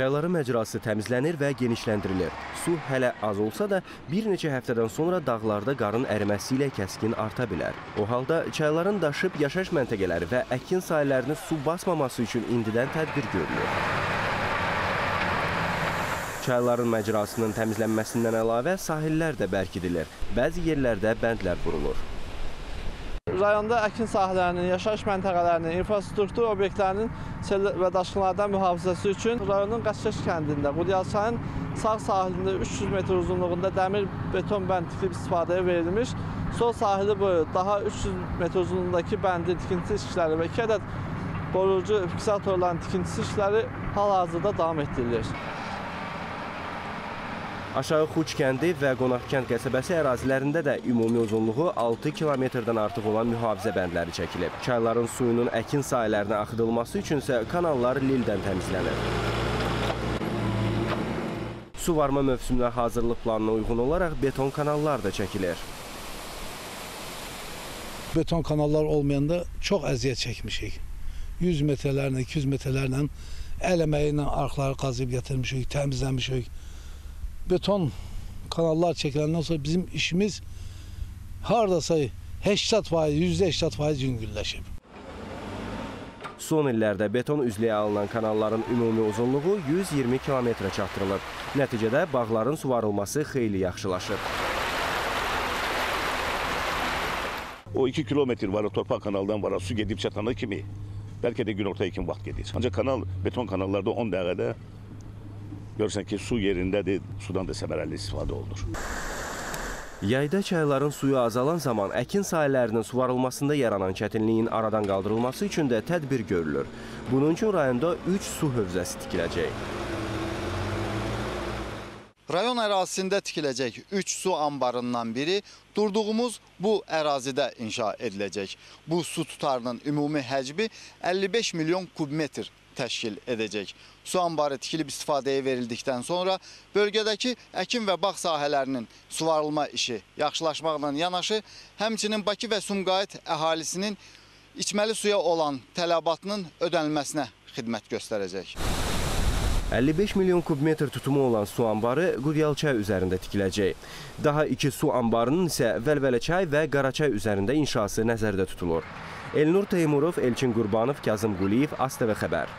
Çayların məcrası təmizlənir və genişləndirilir. Su hələ az olsa da bir neçə həftədən sonra dağlarda qarın əriməsi ilə kəskin arta bilər. O halda çayların daşıb yaşayış məntəqələri və əkin sahələrini su basmaması üçün indidən tədbir görülür. Çayların məcrasının təmizlənməsindən əlavə sahillər də bərkidilir. Bəzi yerlərdə bəndlər qurulur. Rayonda əkin sahələrinin, yaşayış məntəqələrinin, infrastruktur obyektlərinin sel və daşqınlardan mühafizəsi üçün rayonun Qaçkeş kəndində Qudyalçayın sağ sahilində 300 metr uzunluğunda dəmir beton bənd tikilib istifadəyə verilmiş. Sol sahili boyu daha 300 metr uzunluğundakı bəndin tikinti işləri və 2 ədəd qoruyucu fiksatorların tikintisi işləri hal-hazırda davam etdirilir. Aşağı Xuç kəndi və Qonaqkənd qəsəbəsi ərazilərində də ümumi uzunluğu 6 kilometrdən artıq olan mühafizə bəndləri çəkilib. Çayların suyunun əkin sahələrinə axıdılması üçün isə kanallar lildən təmizlənir. Su varma mövsümünə hazırlıq planına uyğun olaraq beton kanallar da çəkilir. Beton kanallar olmayanda çox əziyyət çəkmişik. 100 metrlərlə, 200 metrlərlə əl əməyi ilə arxları qazıyıb gətirmişik, təmizləmişik. Beton kanallar çəkiləndən sonra bizim işimiz hardasa 80%, %80% yüngülləşib. Son illərdə beton üzləyə alınan kanalların ümumi uzunluğu 120 kilometrə çatdırılıb. Nəticədə bağların suvarılması xeyli yaxşılaşıb. O 2 kilometr var torpaq kanaldan var su gedib çatana kimi bəlkə də günorta ikən vaxt gedir. Ancaq kanal beton kanallarda 10 dəqiqədə görürsən ki, su yerindədir, sudan da səmərəli istifadə olunur. Yayda çayların suyu azalan zaman əkin sahələrinin suvarılmasında yaranan çətinliyin aradan qaldırılması üçün də tədbir görülür. Bunun üçün rayonda 3 su hövzəsi tikiləcək. Rayon ərazisində tikiləcək 3 su anbarından biri durduğumuz bu ərazidə inşa ediləcək. Bu su tutarının ümumi həcmi 55 milyon kubmetr təşkil edəcək. Su anbarı tikilib istifadəyə verildikdən sonra bölgədəki əkin və bağ sahələrinin suvarılma işi yaxşılaşmaqla yanaşı, həmçinin Bakı və Sumqayıt əhalisinin içməli suya olan tələbatının ödənilməsinə xidmət göstərəcək. 55 milyon kubmetr tutumu olan su anbarı Qudyalçay üzərində tikiləcək. Daha iki su anbarının isə Vəlvələçay və Qaraçay üzərində inşası nəzərdə tutulur. Elnur Teymurov, Elçin Qurbanov, Kazım Quliyev, ASTV xəbər.